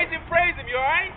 praise him, praise him, you alright?